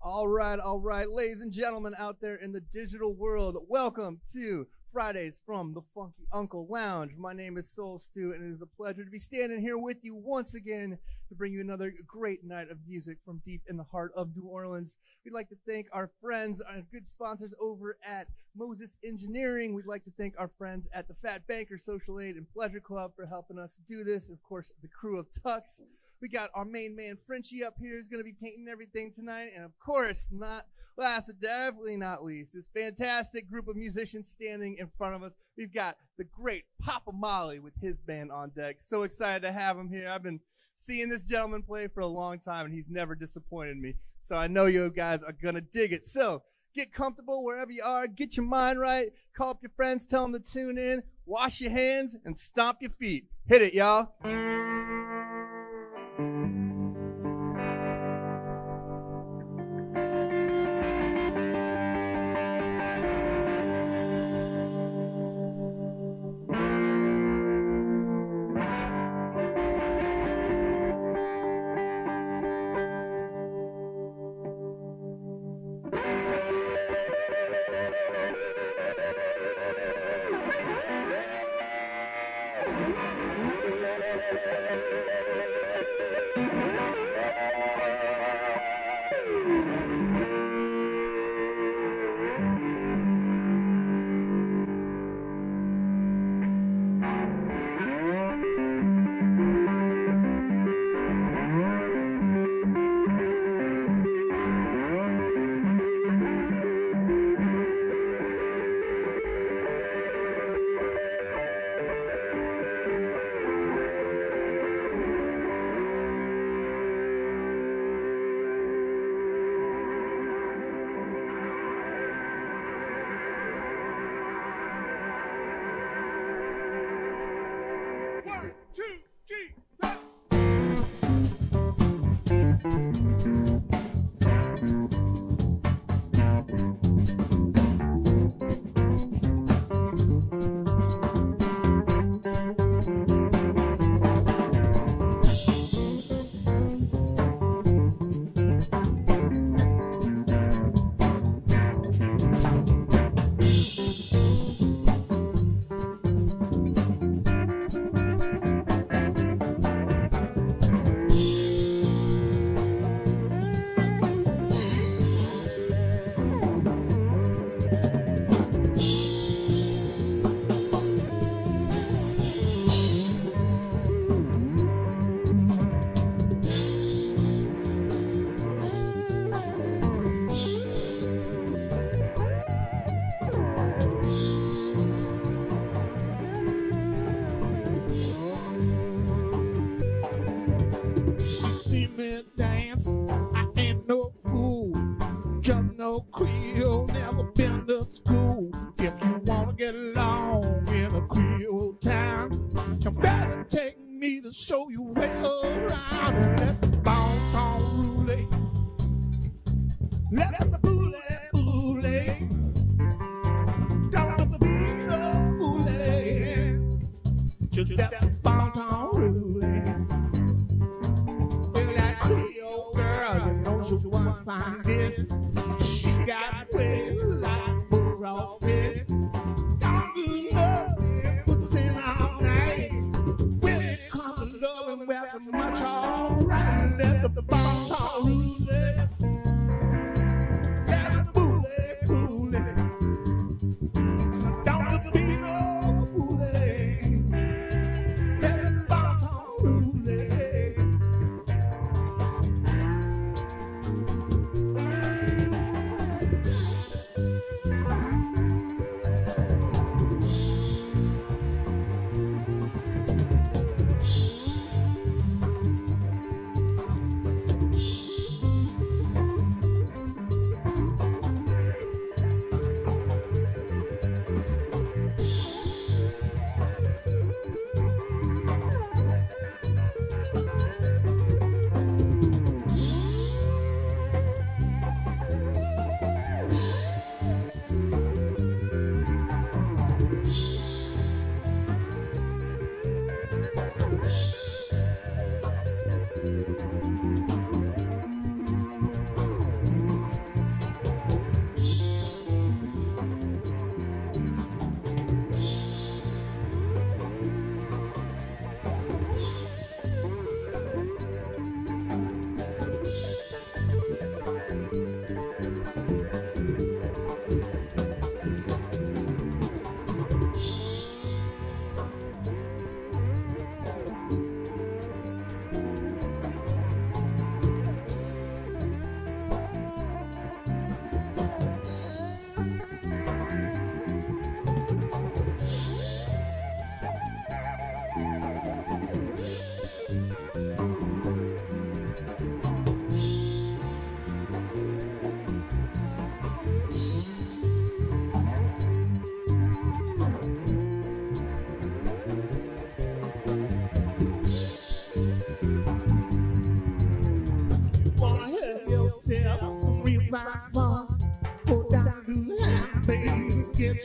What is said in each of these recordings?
All right, all right, ladies and gentlemen out there in the digital world, welcome to Fridays from the Funky Uncle Lounge. My name is Soul Stew, and it is a pleasure to be standing here with you once again to bring you another great night of music from deep in the heart of New Orleans. We'd like to thank our friends, our good sponsors over at Moses Engineering. We'd like to thank our friends at the Fat Banker Social Aid and Pleasure Club for helping us do this. Of course, the crew of Tux. We got our main man Frenchie up here is going to be painting everything tonight, and of course, not last but definitely not least, this fantastic group of musicians standing in front of us. We've got the great Papa Mali with his band on deck. So excited to have him here. I've been seeing this gentleman play for a long time, and he's never disappointed me. So I know you guys are gonna dig it. So get comfortable wherever you are. Get your mind right. Call up your friends. Tell them to tune in. Wash your hands and stomp your feet. Hit it, y'all.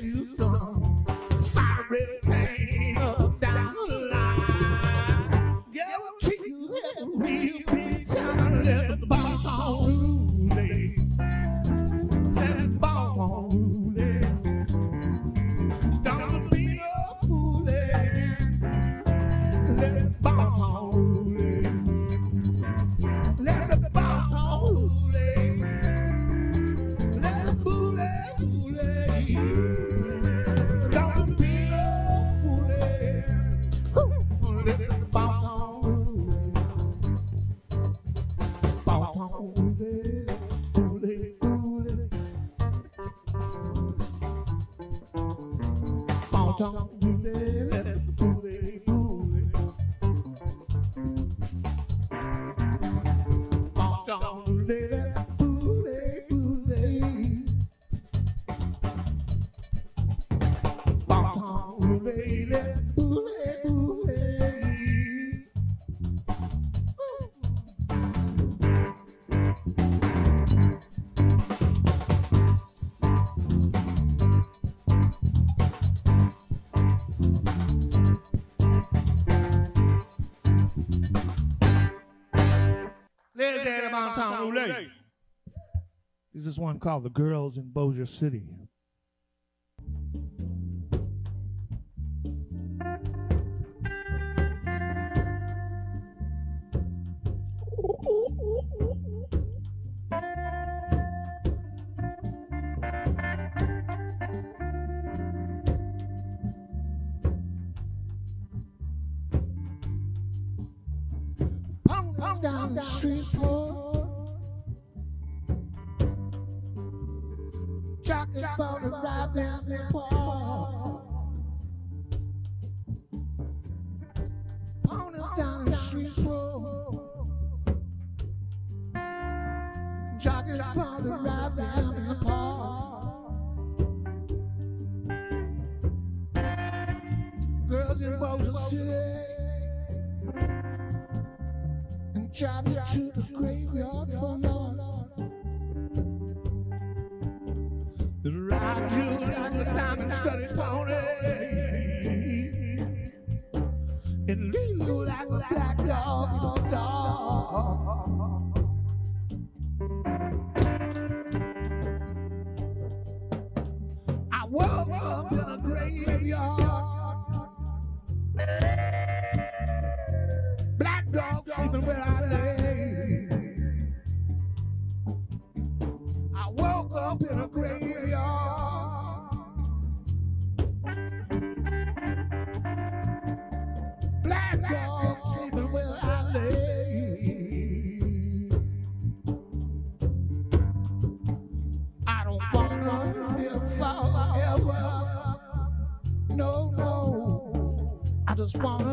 you some Downtown This is one called The Girls in Bossier City. Down the street, poor. just wanna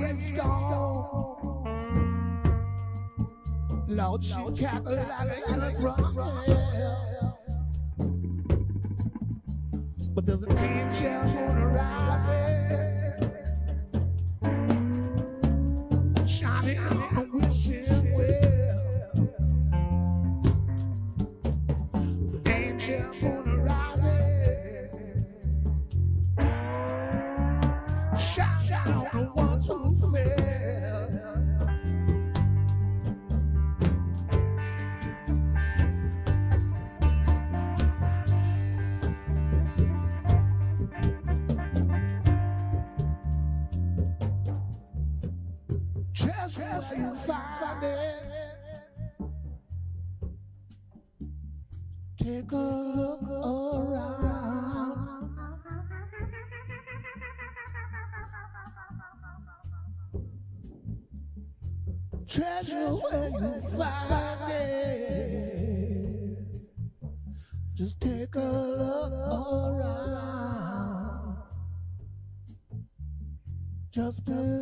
Rainstorm. Loud Chicago, But there's an angel on the horizon. Just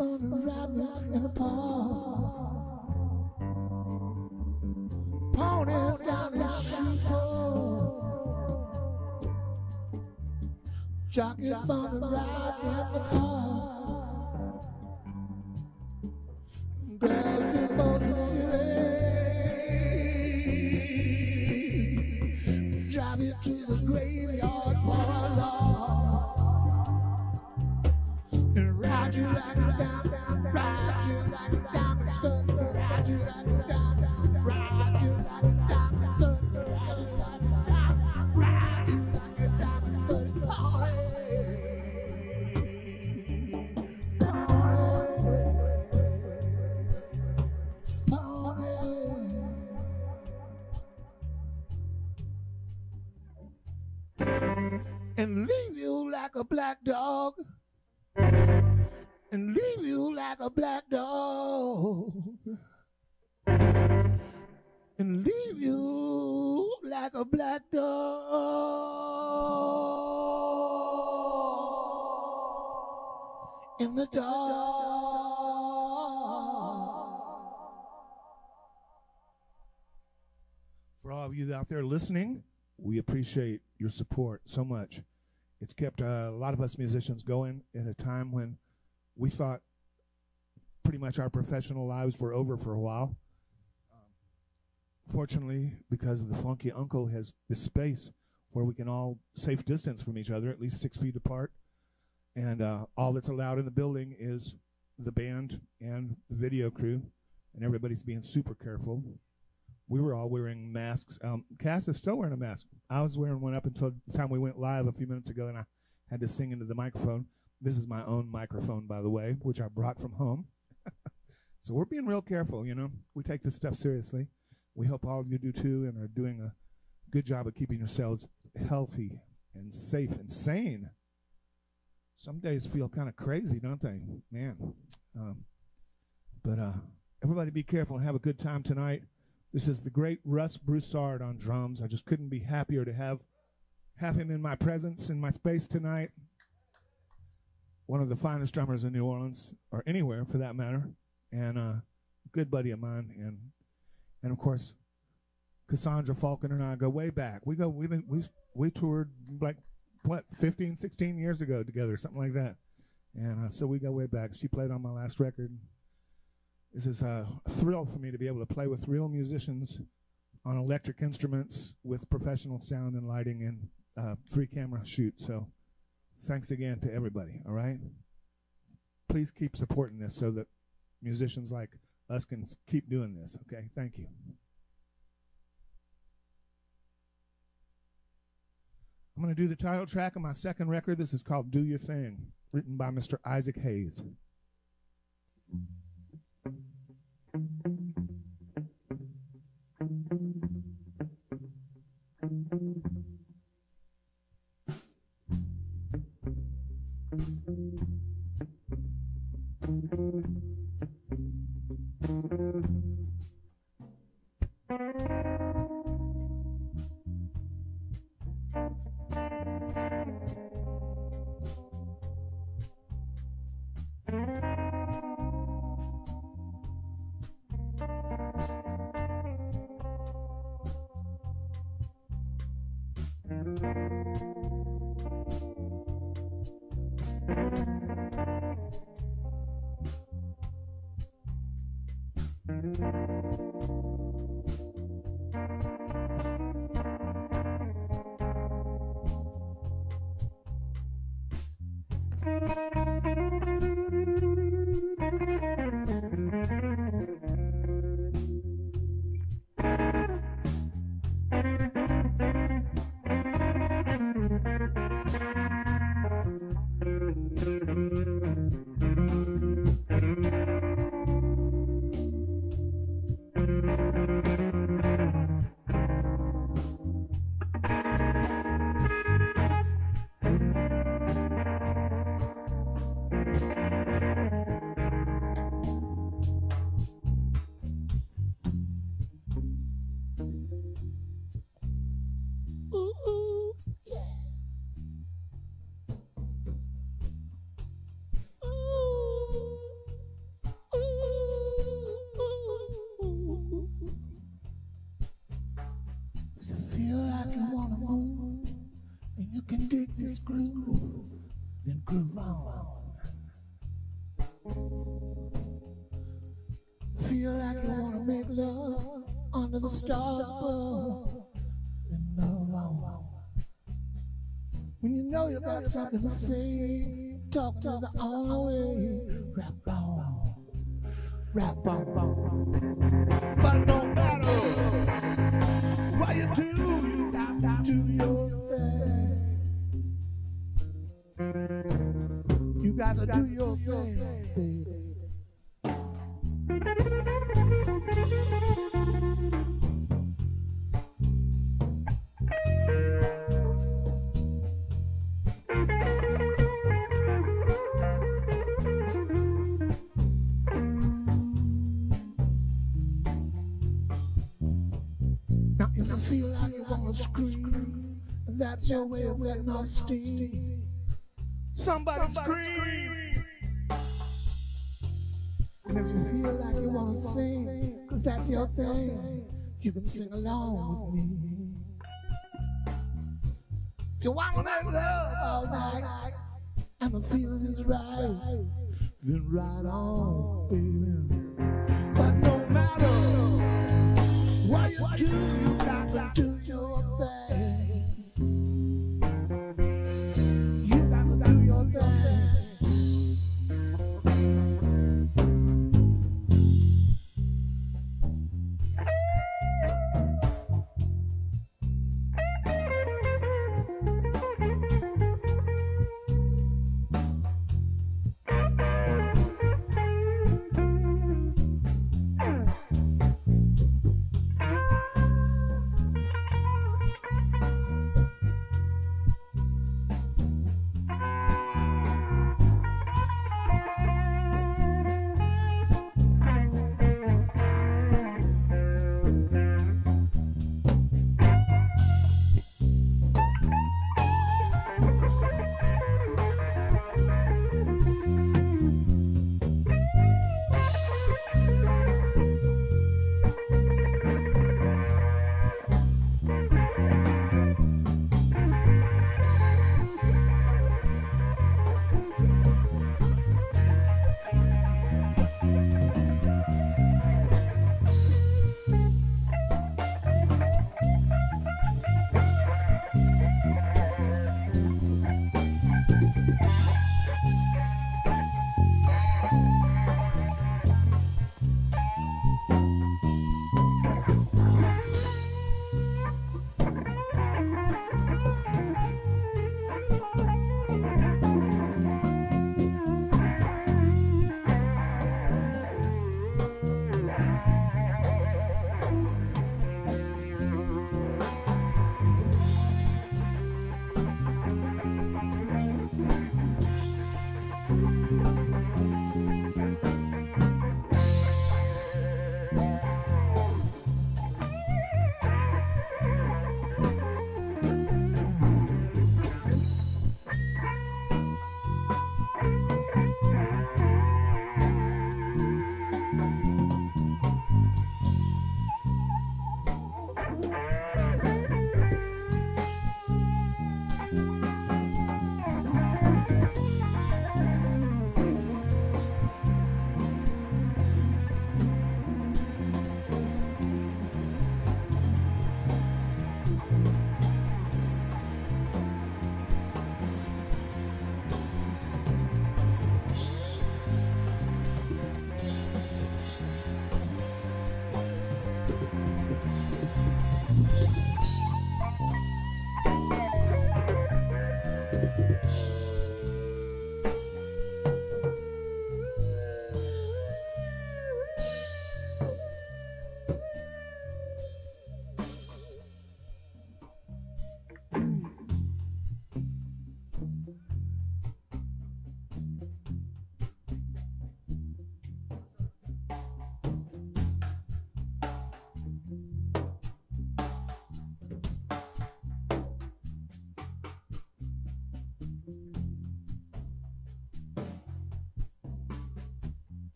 Bone around in the park. Ponies down the road. Jockeys in the car. Girls in Motor City. Drive you to the graveyard and leave you like a black dog. And leave you like a black dog. And leave you like a black dog. In the dark. For all of you out there listening, we appreciate your support so much. It's kept a lot of us musicians going in a time when we thought pretty much our professional lives were over for a while. Um, fortunately, because the Funky Uncle has this space where we can all safe distance from each other, at least six feet apart, and uh, all that's allowed in the building is the band and the video crew, and everybody's being super careful we were all wearing masks. Um, Cass is still wearing a mask. I was wearing one up until the time we went live a few minutes ago, and I had to sing into the microphone. This is my own microphone, by the way, which I brought from home. so we're being real careful, you know. We take this stuff seriously. We hope all of you do too, and are doing a good job of keeping yourselves healthy and safe and sane. some days feel kind of crazy, don't they? Man. Um, but uh, everybody be careful and have a good time tonight. This is the great Russ Broussard on drums. I just couldn't be happier to have have him in my presence in my space tonight. One of the finest drummers in New Orleans or anywhere for that matter, and a good buddy of mine, and and of course Cassandra Falcon and I go way back. We go we've been we we toured like what 15 16 years ago together something like that. And uh, so we go way back. She played on my last record. This is a thrill for me to be able to play with real musicians on electric instruments with professional sound and lighting and uh, three camera shoot. So thanks again to everybody all right please keep supporting this so that musicians like us can keep doing this okay thank you I'm going to do the title track of my second record. This is called Do Your Thing, written by Mr. Isaac Hayes. Ooh, stars above, love on. When you know you got something to say, talk to the only way. Rap on, rap on. Your way of letting off steam, Somebody scream! and if you feel like you want to sing, because that's your thing, you can sing along with me. If you want to make love all night, and the feeling is right, then right on, baby. But no matter what you do, you got to do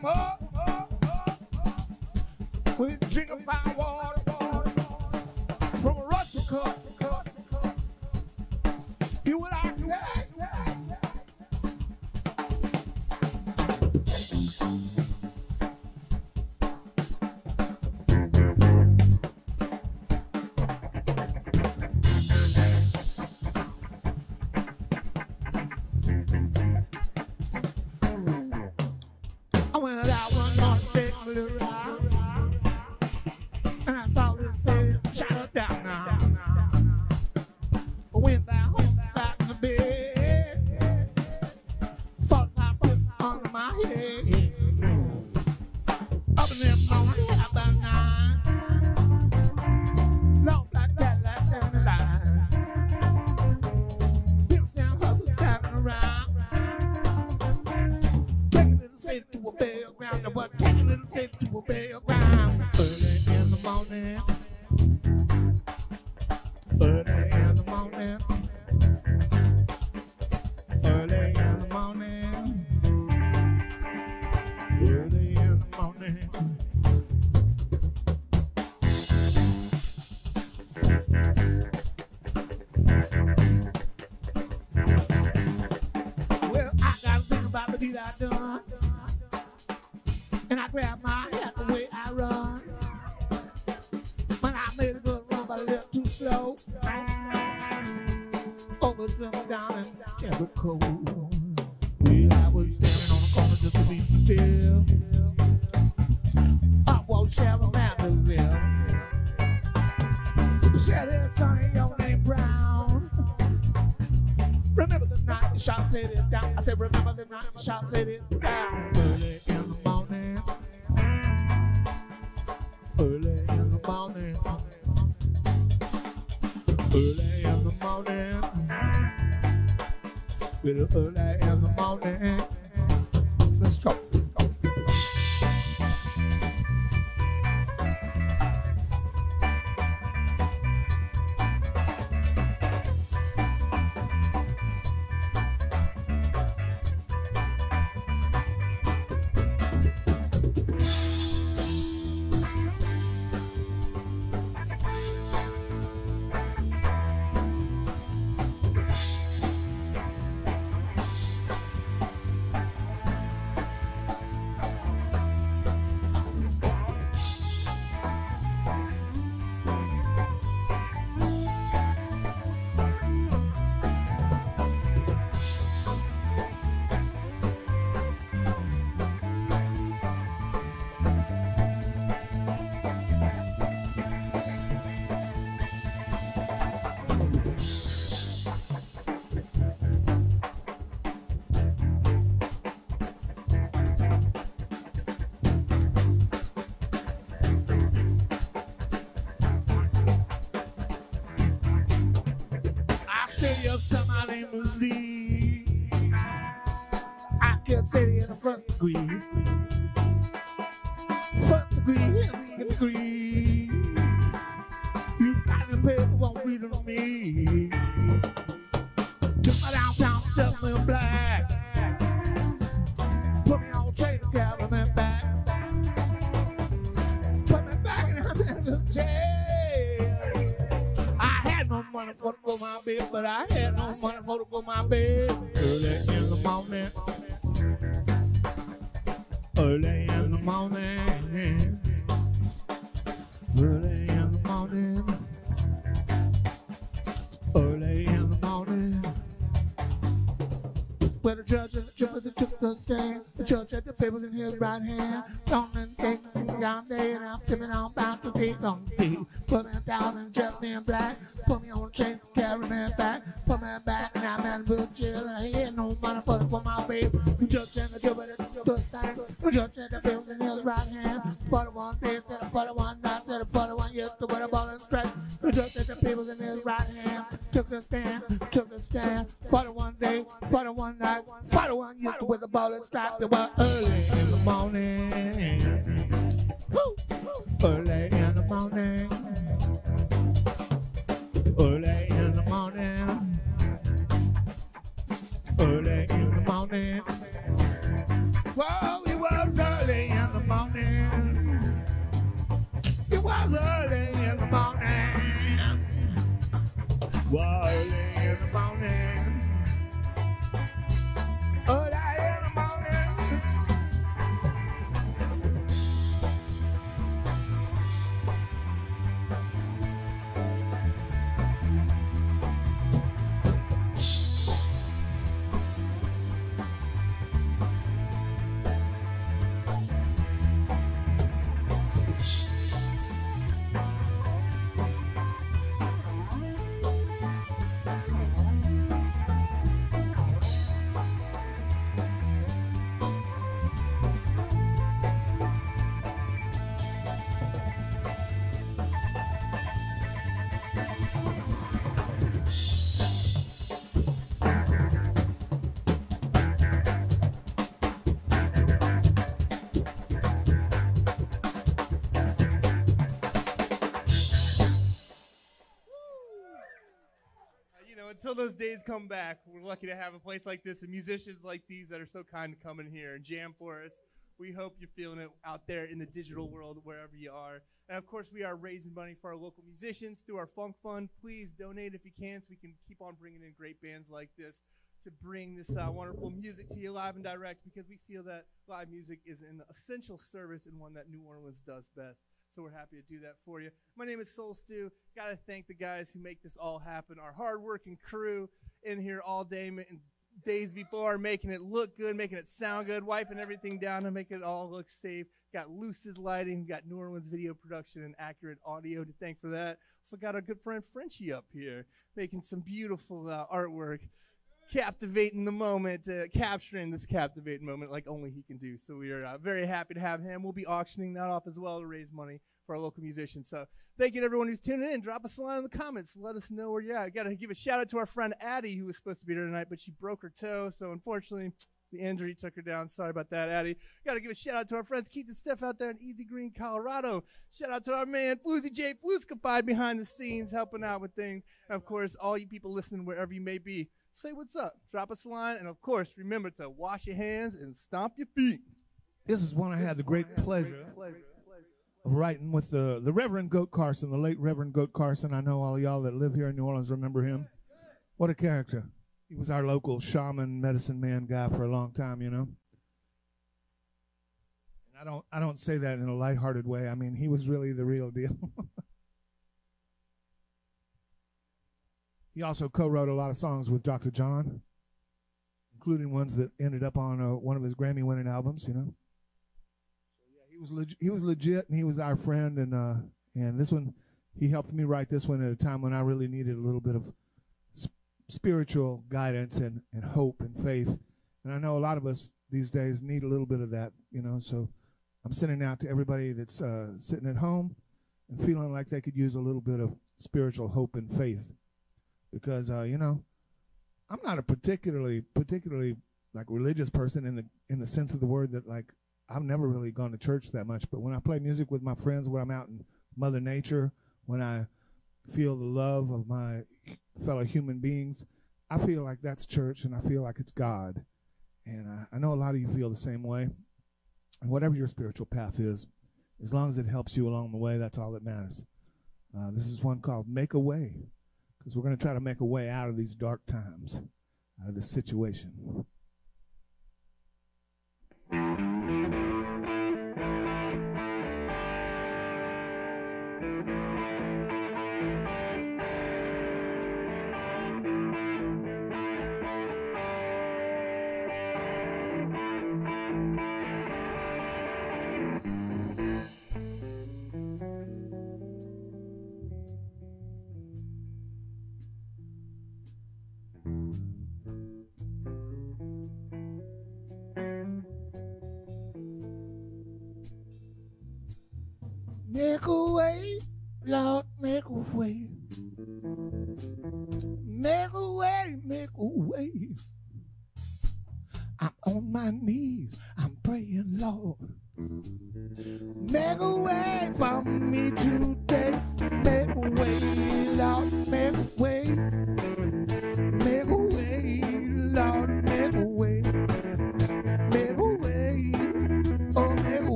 them up. say, remember the night shots in it. My name is Lee. I can say it in the first degree. Bed, but I had no money for to go my bed. Early in the morning. Early in the morning. Early in the morning. Early in the morning. Where the judge and the jury took the stand. The judge had the papers in his right hand. Don't and the down there, and I'm tipping on about to be on me. Put me down and dress me in black. Put me on a chain, carry me back. Put me back, and I'm in blue jail. And I had no money for, my baby. The judge and the jury took the stand. The judge had the papers in his right hand. 41 days, said a 41 nights, said a 41 years to wear a ball and strike. The judge had the papers in his right hand. Took the stand, took the stand. 41 day, 41 night, 41 years to wear the ball and strike. They were early in the morning. Woo! Early in the morning. Early in the morning. Early in the morning. Whoa, it was early in the morning. It was early in the morning. Early in the morning. Until those days come back, we're lucky to have a place like this and musicians like these that are so kind to come in here and jam for us. We hope you're feeling it out there in the digital world, wherever you are. And of course, we are raising money for our local musicians through our Funk Fund. Please donate if you can so we can keep on bringing in great bands like this to bring this uh, wonderful music to you live and direct because we feel that live music is an essential service and one that New Orleans does best. So we're happy to do that for you. My name is Soul Stew. Got to thank the guys who make this all happen. Our hardworking crew in here all day, and days before, making it look good, making it sound good, wiping everything down to make it all look safe. Got Luce's lighting, got New Orleans video production and accurate audio to thank for that. Also got our good friend Frenchie up here making some beautiful uh, artwork captivating the moment, uh, capturing this captivating moment like only he can do. So we are uh, very happy to have him. We'll be auctioning that off as well to raise money for our local musicians. So thank you to everyone who's tuning in. Drop us a line in the comments. Let us know where you're at. Got to give a shout out to our friend Addie who was supposed to be here tonight, but she broke her toe. So unfortunately, the injury took her down. Sorry about that, Addie. Got to give a shout out to our friends Keith and Steph out there in Easy Green, Colorado. Shout out to our man Floozy J Flooskified behind the scenes, helping out with things. And of course, all you people listening wherever you may be, say what's up. Drop us a line, and of course, remember to wash your hands and stomp your feet. This is one I had the great pleasure of writing with the, the Reverend Goat Carson, the late Reverend Goat Carson. I know all y'all that live here in New Orleans remember him. What a character. He was our local shaman, medicine man guy for a long time, you know. And I don't I don't say that in a lighthearted way. I mean, he was really the real deal. he also co-wrote a lot of songs with Dr. John, including ones that ended up on uh, one of his Grammy-winning albums, you know. He was leg- he was legit, and he was our friend, and uh, and this one, he helped me write this one at a time when I really needed a little bit of sp- spiritual guidance and and hope and faith, and I know a lot of us these days need a little bit of that, you know. So I'm sending out to everybody that's uh, sitting at home and feeling like they could use a little bit of spiritual hope and faith, because uh, you know I'm not a particularly particularly like religious person in the in the sense of the word that like I've never really gone to church that much. But when I play music with my friends, when I'm out in Mother Nature, when I feel the love of my fellow human beings, I feel like that's church, and I feel like it's God. And I, I know a lot of you feel the same way. And whatever your spiritual path is, as long as it helps you along the way, that's all that matters. Uh, this is one called Make a Way, because we're going to try to make a way out of these dark times, out of this situation.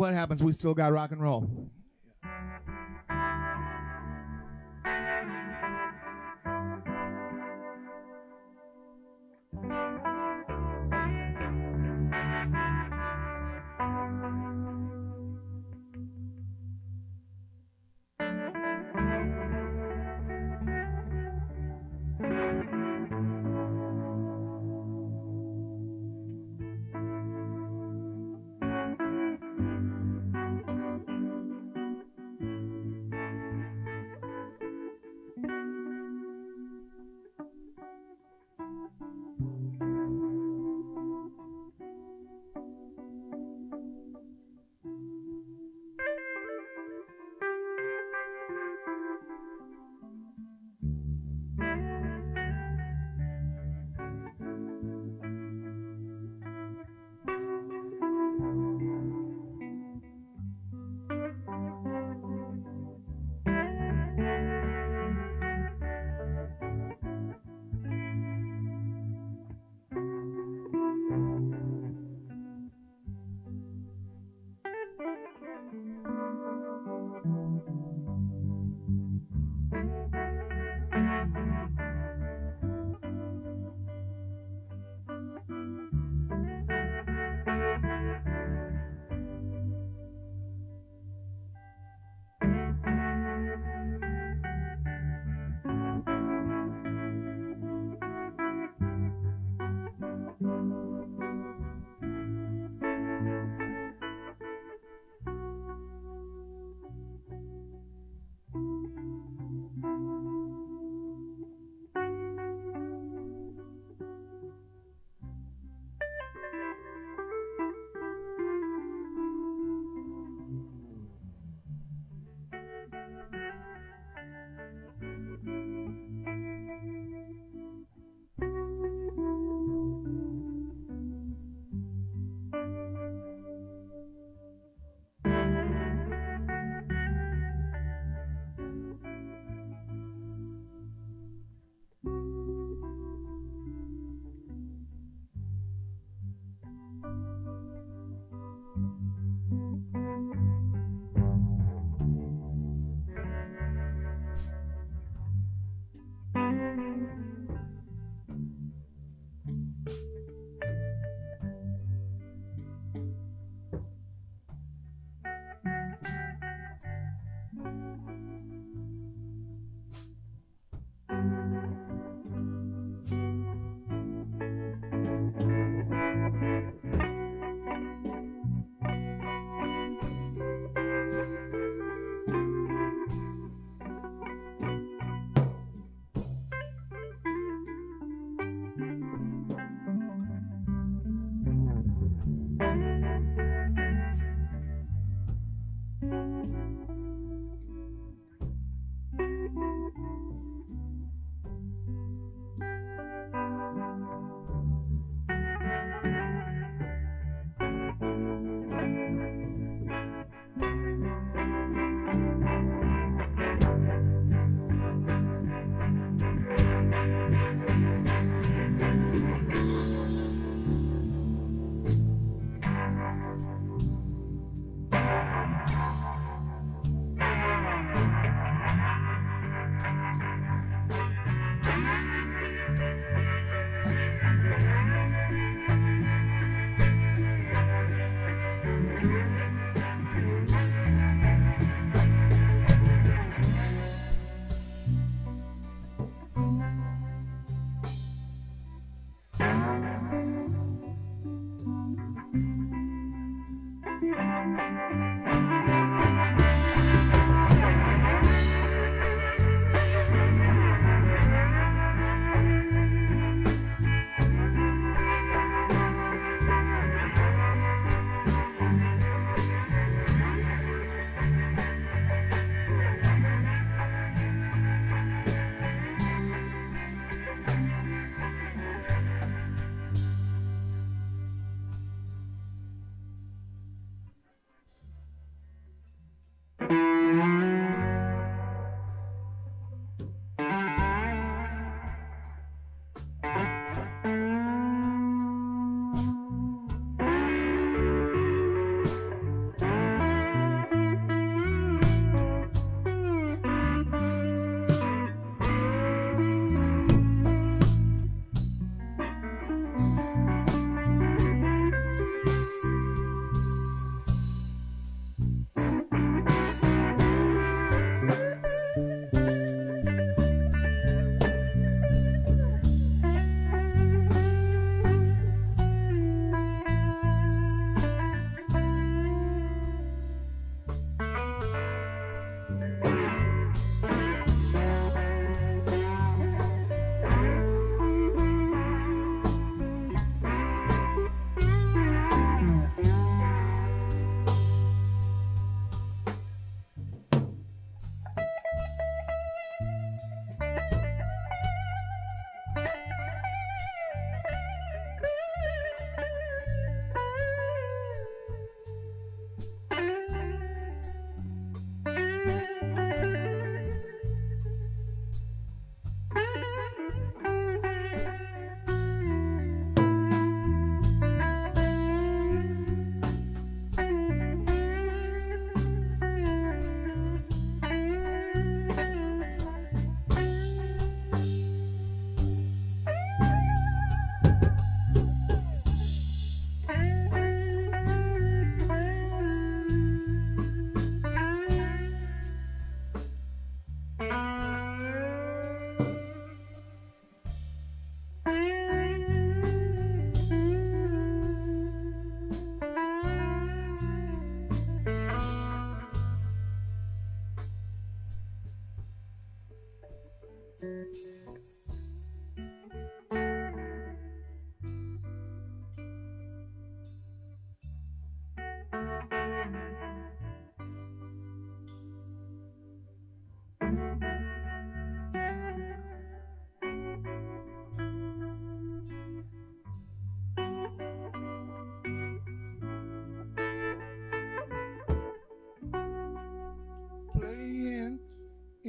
What happens, we still got rock and roll.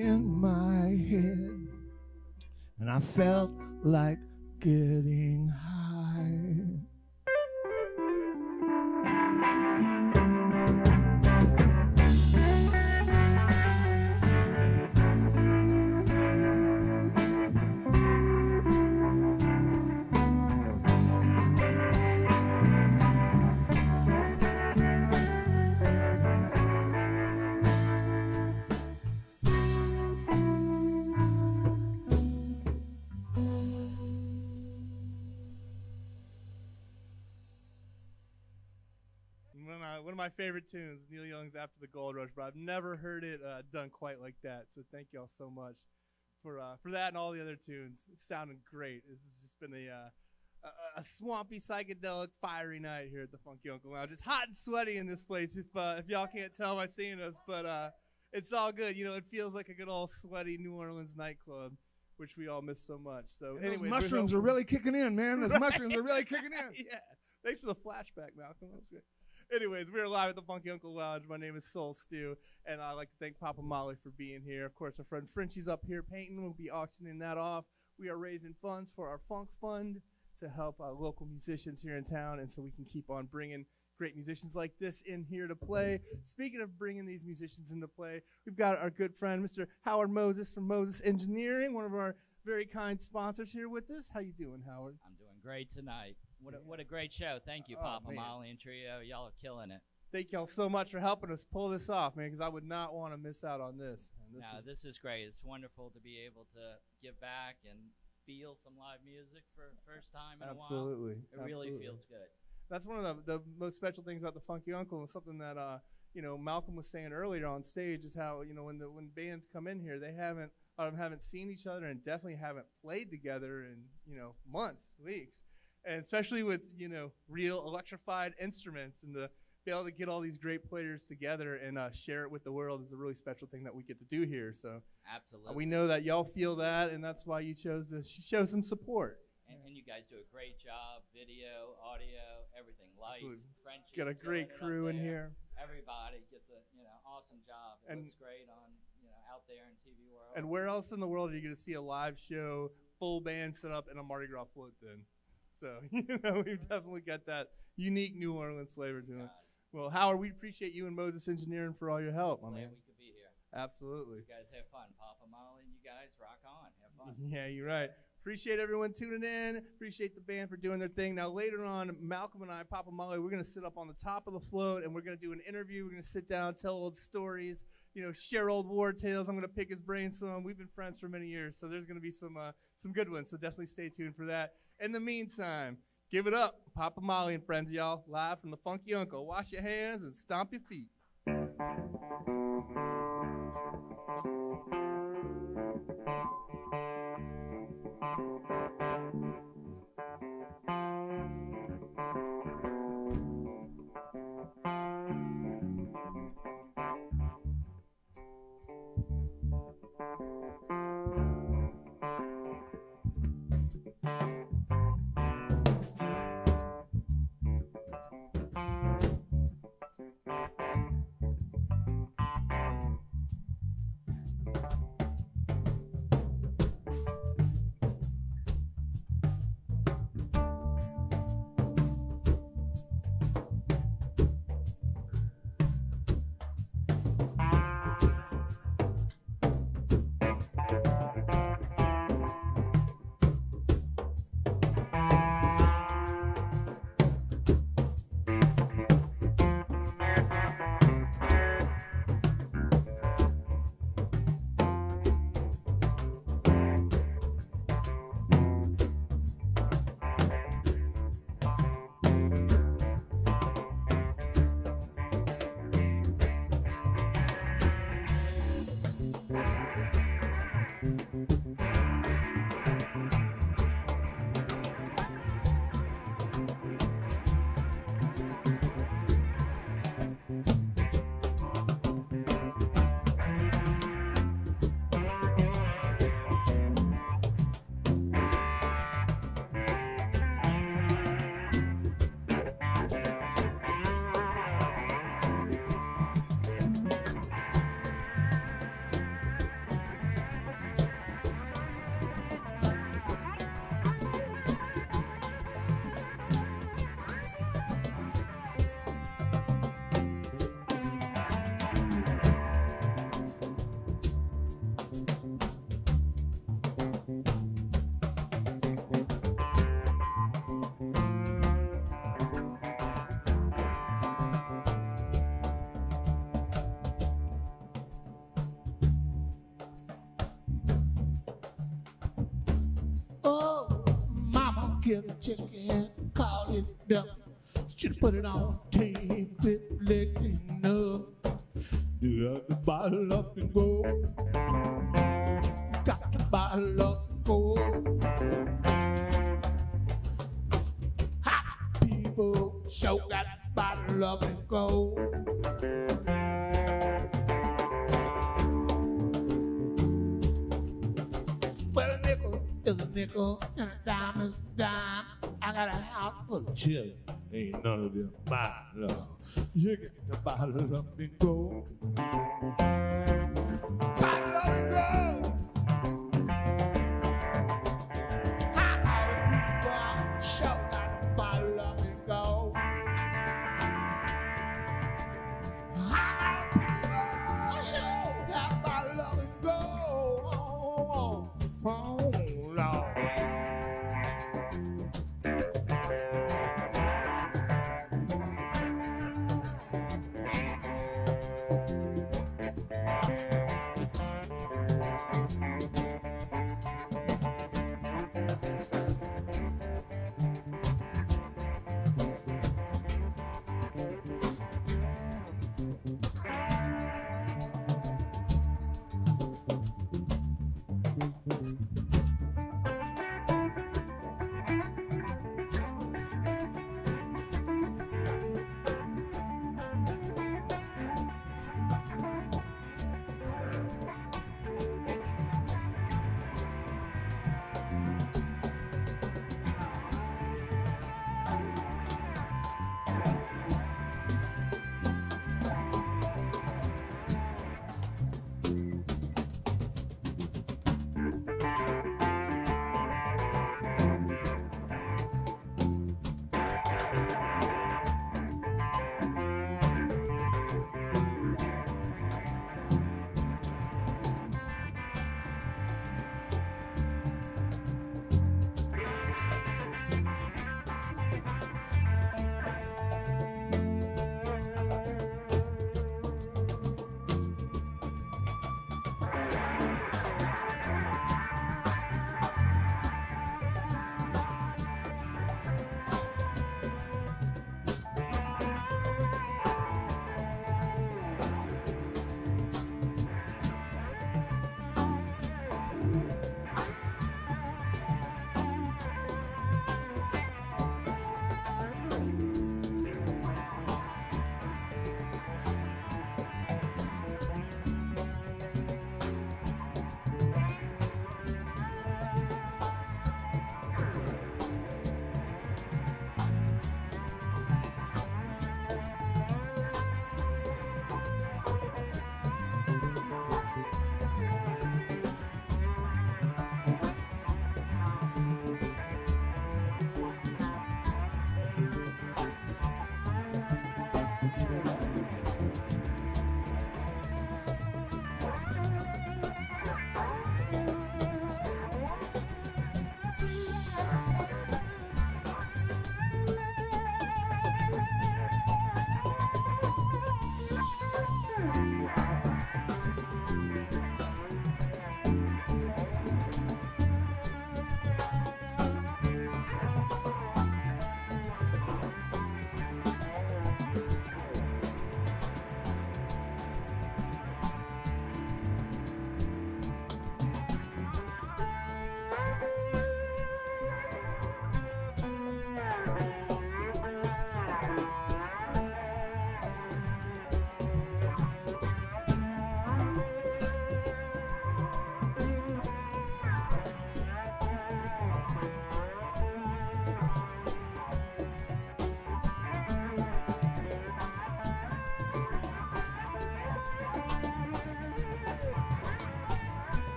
In my head, and I felt like getting tunes, Neil Young's "After the Gold Rush," but I've never heard it uh, done quite like that. So thank y'all so much for uh, for that and all the other tunes. It sounded great. Has just been a, uh, a a swampy, psychedelic, fiery night here at the Funky Uncle Lounge. It's hot and sweaty in this place. If uh, if y'all can't tell by seeing us, but uh, it's all good. You know, it feels like a good old sweaty New Orleans nightclub, which we all miss so much. So anyway, mushrooms are really kicking in, man. Those mushrooms are really kicking in. yeah. Thanks for the flashback, Malcolm. That was great. Anyways, we're live at the Funky Uncle Lounge. My name is Soul Stew, and I'd like to thank Papa Mali for being here. Of course, our friend Frenchie's up here painting. We'll be auctioning that off. We are raising funds for our Funk Fund to help uh, local musicians here in town, and so we can keep on bringing great musicians like this in here to play. Speaking of bringing these musicians into play, we've got our good friend Mr. Howard Moses from Moses Engineering, one of our very kind sponsors here with us. How you doing, Howard? I'm doing great tonight. What a, what a great show. Thank you, Oh, Papa. Mali and Trio. Y'all are killing it. Thank y'all so much for helping us pull this off, man, because I would not want to miss out on this. And this no, is- this is great. It's wonderful to be able to give back and feel some live music for the first time in a while. absolutely. It really feels good. That's one of the, the most special things about the Funky Uncle, and something that uh, you know Malcolm was saying earlier on stage is how you know when the when bands come in here, they haven't a lot of them haven't seen each other and definitely haven't played together in you know months, weeks, and especially with you know real electrified instruments and the be able to get all these great players together and uh, share it with the world is a really special thing that we get to do here. So Absolutely. uh, we know that y'all feel that, and that's why you chose to sh- show some support. and, and you guys do a great job. Video, audio, everything. Lights. French. Got a great crew in here. Everybody gets a you know awesome job. It And- looks great on you know out there in TV world. And where else in the world are you going to see a live show, full band set up, and a Mardi Gras float then? So, you know, we've definitely got that unique New Orleans flavor to it. Well, Howard, we appreciate you and Moses Engineering for all your help, my glad man. we could be here. Absolutely. You guys have fun, Papa Mali, and you guys rock on. Have fun. Yeah, you're right. Appreciate everyone tuning in. Appreciate the band for doing their thing. Now, later on, Malcolm and I, Papa Mali, we're going to sit up on the top of the float and we're going to do an interview. We're going to sit down, tell old stories, you know, share old war tales. I'm going to pick his brain some. We've been friends for many years, so there's going to be some uh, some good ones. So definitely stay tuned for that. In the meantime, give it up, Papa Mali and friends, y'all, live from the Funky Uncle. Wash your hands and stomp your feet. them chicken, cauliflower. She put it on chillin', ain't none of them my love. You get the bottle up and go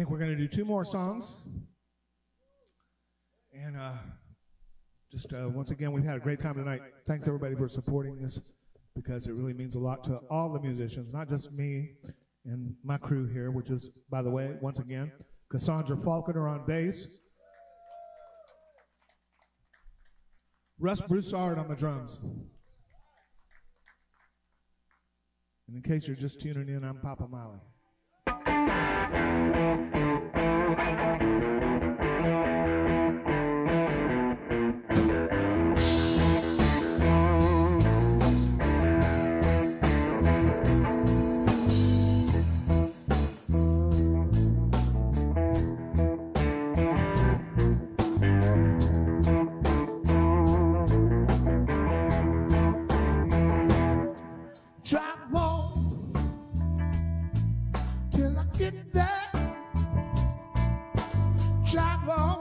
Think we're going to do two more songs. And uh, just uh, once again, we've had a great time tonight. Thanks everybody for supporting this because it really means a lot to all the musicians, not just me and my crew here, which is, by the way, once again, Cassandra Faulconer on bass, Russ Broussard on the drums. And in case you're just tuning in, I'm Papa Mali. Drive on till I get there travel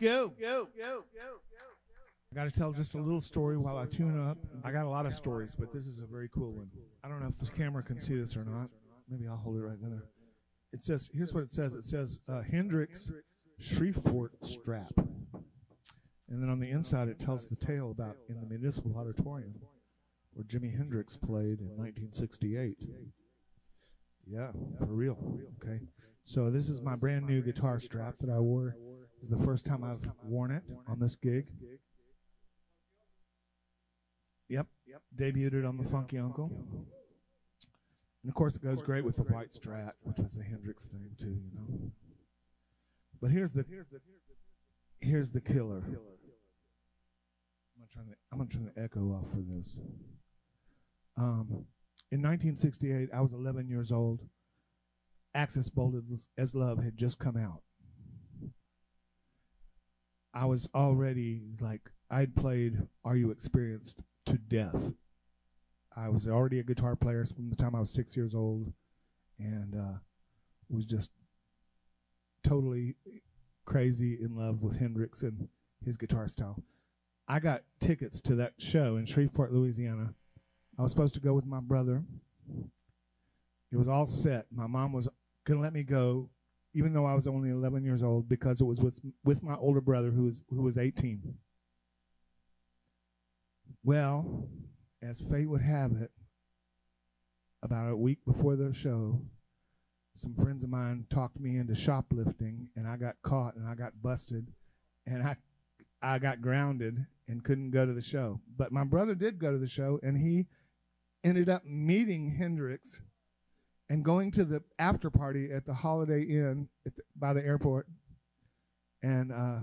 Thank you. I got to tell just a little story while I tune up. I got a lot of stories, but this is a very cool one. I don't know if this camera can see this or not. Maybe I'll hold it right there. It says, here's what it says. It says uh, Hendrix Shreveport Strap. And then on the inside, it tells the tale about in the Municipal Auditorium where Jimi Hendrix played in 1968. Yeah, for real. Okay. So this is my brand new guitar strap that I wore. This is the first time I've worn it on this gig. Yep. Yep. Debuted it on the Funky Uncle. And of course, it goes great with the white strat, which was a Hendrix thing too, you know. But here's the here's the killer. I'm gonna turn the I'm gonna turn the echo off for this. Um, in 1968, I was 11 years old. Axis: Bold as Love had just come out. I was already like I'd played Are You Experienced to death. I was already a guitar player from the time I was six years old, and uh, was just totally crazy in love with Hendrix and his guitar style. I got tickets to that show in Shreveport, Louisiana. I was supposed to go with my brother. It was all set. My mom was gonna let me go, even though I was only 11 years old, because it was with with my older brother who was who was 18. Well, as fate would have it, about a week before the show, some friends of mine talked me into shoplifting, and I got caught and I got busted, and I I got grounded and couldn't go to the show. But my brother did go to the show, and he ended up meeting Hendrix and going to the after party at the Holiday Inn the, by the airport, and uh,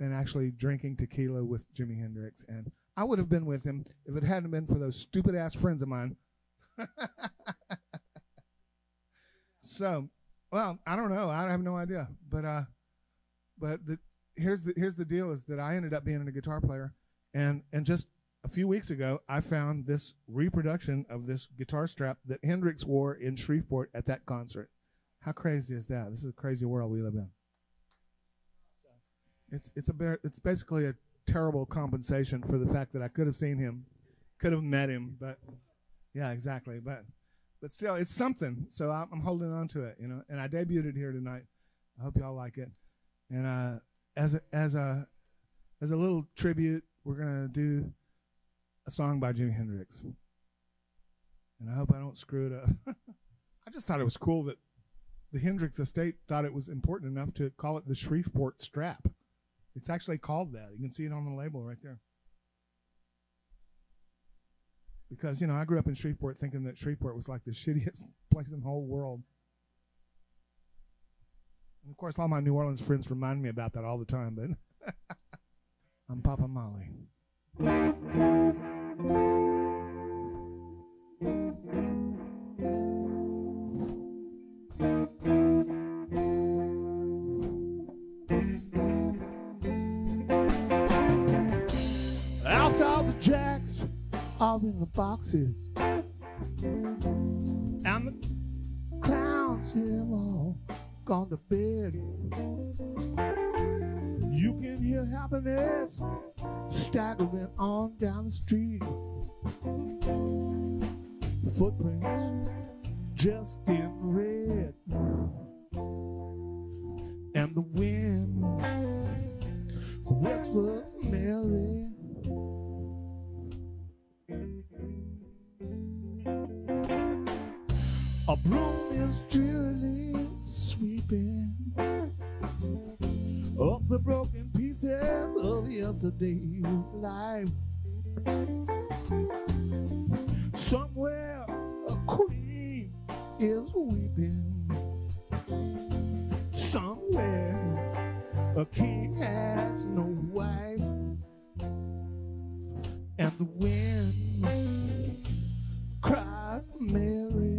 and actually drinking tequila with Jimi Hendrix. And I would have been with him if it hadn't been for those stupid ass friends of mine. so, well, I don't know. I have no idea. But uh, but the here's the here's the deal: is that I ended up being a guitar player, and and just a few weeks ago, I found this reproduction of this guitar strap that Hendrix wore in Shreveport at that concert. How crazy is that? This is a crazy world we live in. It's it's a it's basically a terrible compensation for the fact that I could have seen him, could have met him, but yeah, exactly. But but still, it's something. So I'm, holding on to it, you know. And I debuted here tonight. I hope y'all like it. And uh, as a, as a as a little tribute, we're gonna do a song by Jimi Hendrix. And I hope I don't screw it up. I just thought it was cool that the Hendrix estate thought it was important enough to call it the Shreveport Strap. It's actually called that. You can see it on the label right there. Because, you know, I grew up in Shreveport thinking that Shreveport was like the shittiest place in the whole world. And of course, all my New Orleans friends remind me about that all the time, but I'm Papa Mali. After all the jacks are in the boxes, and the clowns have all gone to bed. You can hear happiness staggering on down the street. Footprints just in red. And the wind whispers Mary. A broom is drearily sweeping the broken pieces of yesterday's life. Somewhere a queen is weeping. Somewhere a king has no wife. And the wind cries Mary.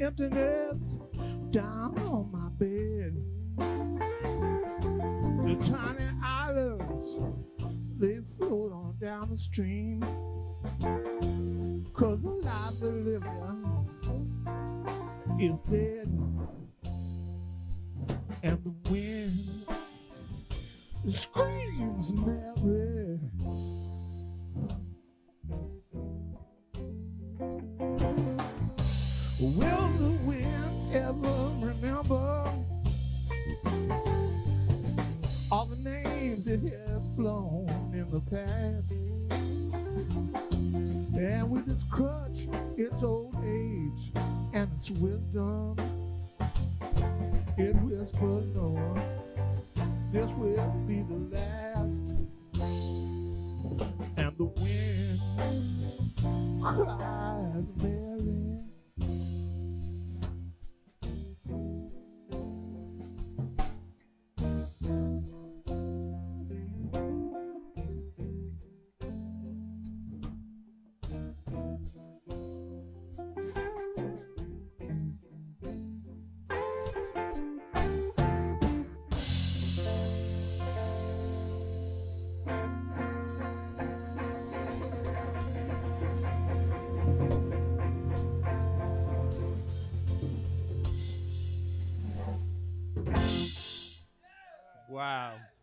Emptiness down on my bed. The tiny islands, they float on down the stream. Cause the life they live in is dead.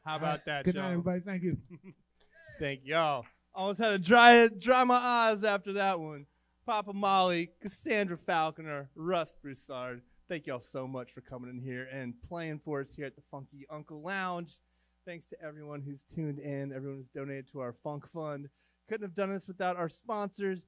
How about that, Good night, everybody. Thank you. Thank y'all. Almost had to dry dry my eyes after that one. Papa Mali, Cassandra Faulconer, Russ Broussard. Thank y'all so much for coming in here and playing for us here at the Funky Uncle Lounge. Thanks to everyone who's tuned in, everyone who's donated to our Funk Fund. Couldn't have done this without our sponsors,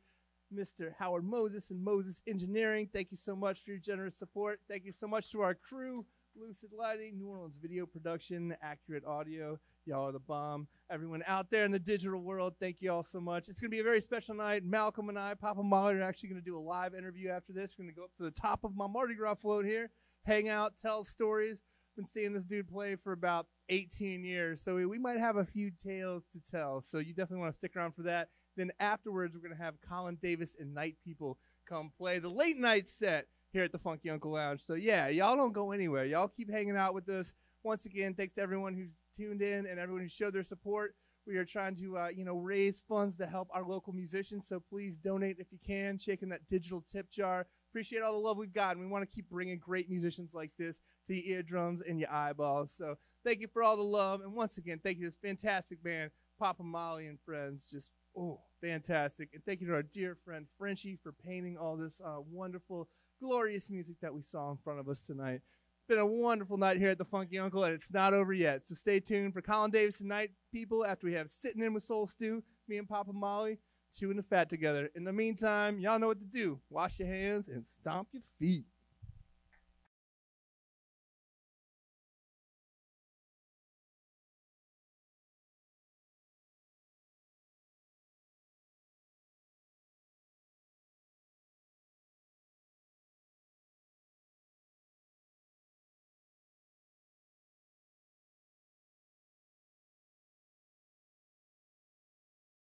Mr. Howard Moses and Moses Engineering. Thank you so much for your generous support. Thank you so much to our crew, Lucid Lighting, New Orleans Video Production, Accurate Audio. Y'all are the bomb. Everyone out there in the digital world, thank you all so much. It's going to be a very special night. Malcolm and I, Papa Mali, are actually going to do a live interview after this. We're going to go up to the top of my Mardi Gras float here, hang out, tell stories. Been seeing this dude play for about 18 years, so we, we might have a few tales to tell. So you definitely want to stick around for that. Then afterwards, we're going to have Colin Davis and Night People come play the late night set here at the Funky Uncle Lounge. So yeah, y'all don't go anywhere. Y'all keep hanging out with us. Once again, thanks to everyone who's tuned in and everyone who showed their support. We are trying to, uh, you know, raise funds to help our local musicians. So please donate if you can. Shaking that digital tip jar. Appreciate all the love we've got. And we want to keep bringing great musicians like this to your eardrums and your eyeballs. So thank you for all the love. And once again, thank you to this fantastic band, Papa Mali and friends. Just oh, fantastic. And thank you to our dear friend Frenchie for painting all this uh, wonderful, glorious music that we saw in front of us tonight. Been a wonderful night here at the Funky Uncle, and it's not over yet. So stay tuned for Colin Davis tonight, people. After we have sitting in with Soul Stew, me and Papa Mali chewing the fat together. In the meantime, y'all know what to do. Wash your hands and stomp your feet.